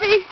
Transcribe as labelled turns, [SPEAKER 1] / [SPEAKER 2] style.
[SPEAKER 1] Happy?